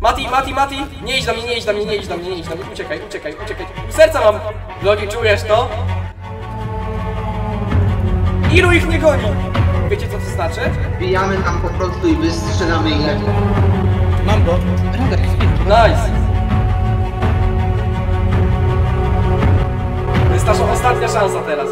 Mati, Mati, Mati! Nie idź do mnie, nie idź do mnie, nie idź do mnie, nie idź do mnie. Uciekaj, uciekaj, uciekaj. Serca mam! Blogi, czujesz to? Ilu ich nie goni? Wiecie co to znaczy? Wbijamy tam po prostu i wystrzelamy ich. Mam go. Nice! To jest nasza ostatnia szansa teraz.